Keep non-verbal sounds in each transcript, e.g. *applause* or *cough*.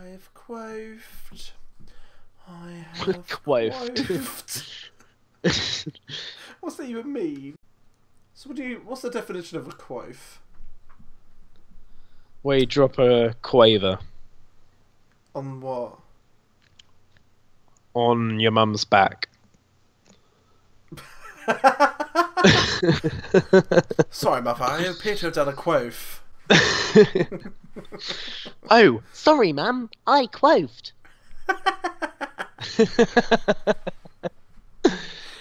I've quaffed. I have quaffed. *laughs* What's that even mean? So what do you? What's the definition of a quaff? Where you drop a quaver On what? on your mum's back. *laughs* Sorry, mother. I appear to have done a quoth. *laughs* oh, sorry, ma'am. I quoted. *laughs*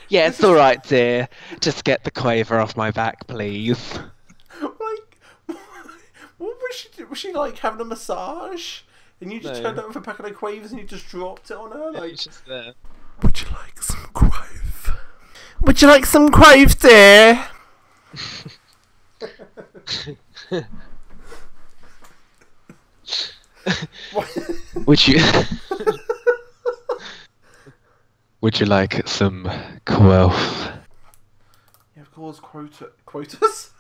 yeah, it's all right, dear. Just get the quaver off my back, please. *laughs* Like, *laughs* what was she? do- Was she like having a massage? And you just No. turned up with a packet of quavers and you just dropped it on her? Like, It's just there. would you like some quave? Would you like some quave, dear? *laughs* Would you? Would you like some quail? Yeah, of course, quota, quotas.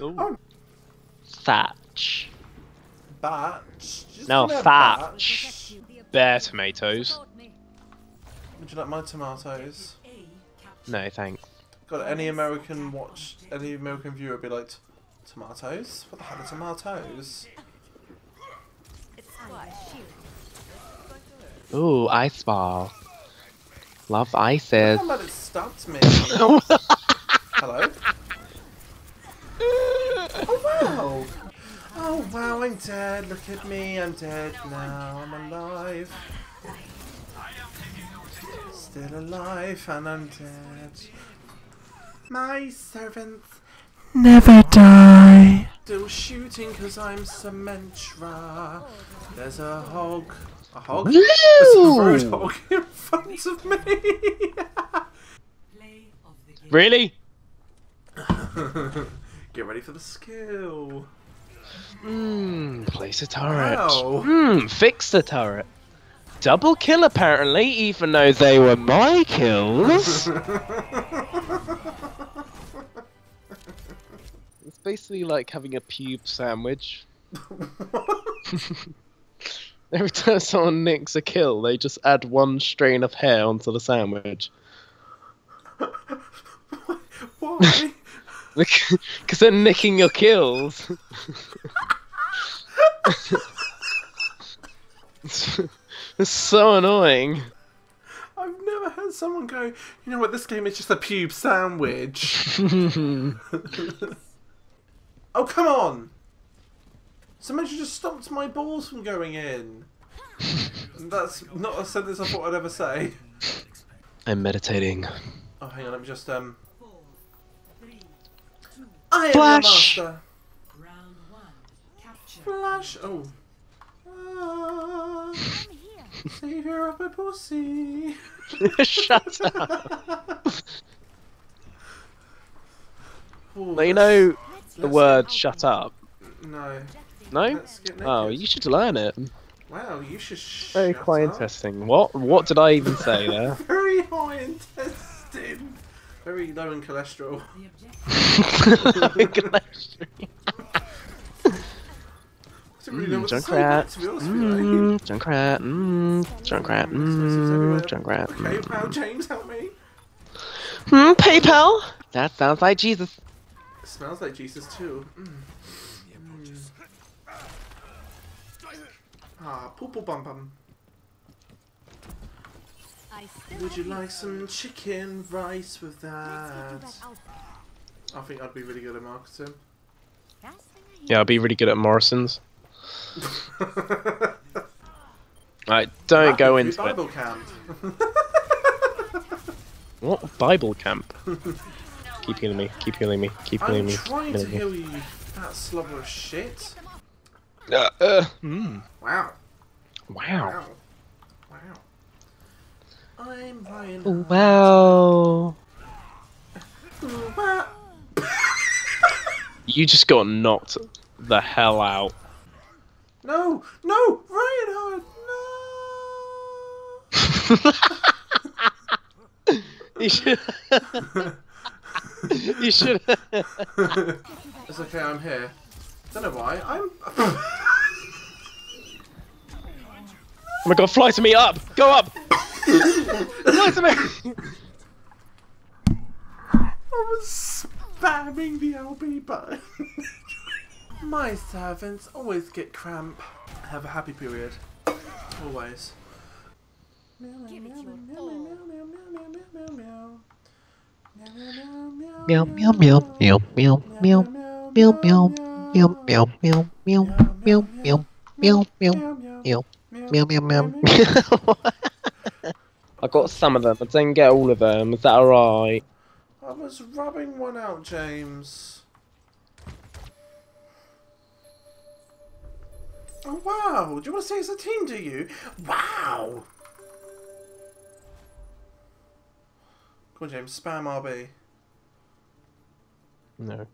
Ooh. Oh. Thatch. Batch. Just No, give me a thatch. batch. Bear tomatoes. Would you like my tomatoes? No, thanks. Got any American watch? Any American viewer be like, tomatoes? What the hell are tomatoes? Ooh, ice ball. Love ices. How it stabbed me? *laughs* Hello. Oh wow! Oh wow, I'm dead. Look at me, I'm dead now. I'm alive. Still alive, and I'm dead. My servants never die. Still shooting because I'm Symmetra. There's a hog. A hog? There's a roadhog in front of me. *laughs* Really? *laughs* Get ready for the skill. Mmm, place a turret. Wow. Mmm, fix the turret. Double kill apparently, even though they were my kills. *laughs* basically like having a pube sandwich. *laughs* *laughs* Every time someone nicks a kill, they just add one strain of hair onto the sandwich. *laughs* Why? Because they're nicking your kills. it's, it's so annoying. I've never heard someone go, you know what, this game is just a pube sandwich. Oh, come on! Somebody just stopped my balls from going in. That's not a sentence I thought I'd ever say. I'm meditating. Oh, hang on, me just, um... I am Flash! the master! Flash! Oh. Ah, savior of my pussy! *laughs* Shut up. *laughs* Ooh, Now, you know the let's word shut up. No. No? Oh, you should learn it. Wow, you should Very shut quite up. interesting. What what did I even say *laughs* there? Very high in testing. Very low in cholesterol. I don't Mm, what to say Junkrat. back, to be honest with you. Mmm, Junkrat. Mmm, Junkrat. Mmm, Junkrat. Okay, mm. wow, James, help me. Hmm, PayPal. That sounds like Jesus. It smells like Jesus too. Mm. Mm. Ah, poople bum bum. Would you like some chicken rice with that? I think I'd be really good at marketing. Yeah, I'd be really good at Morrison's. *laughs* Right, don't go Happy into it. Bible camp. *laughs* What Bible camp? *laughs* keep healing me. Keep healing me. Keep healing I'm me. trying to healing me. heal you, you fat slobber of shit. Uh, uh, mm. Wow. Wow. Wow. Wow. I'm Ryan. Wow. Wow. You just got knocked the hell out. No, no, Reinhardt, no. *laughs* You should- *laughs* you should. It's okay, I'm here. Don't know why. I'm. Oh my god, fly to me up! Go up! fly to me! I was spamming the LB button. My servants always get cramp. Have a happy period. Always. Meow meow meow meow meow meow meow meow meow meow meow meow meow meow meow meow meow meow meow meow I got some of them, I didn't get all of them. Is that alright? I was rubbing one out, James. Oh wow! Do you want to say it's a team, do you? Wow! Come on, James, spam RB. No.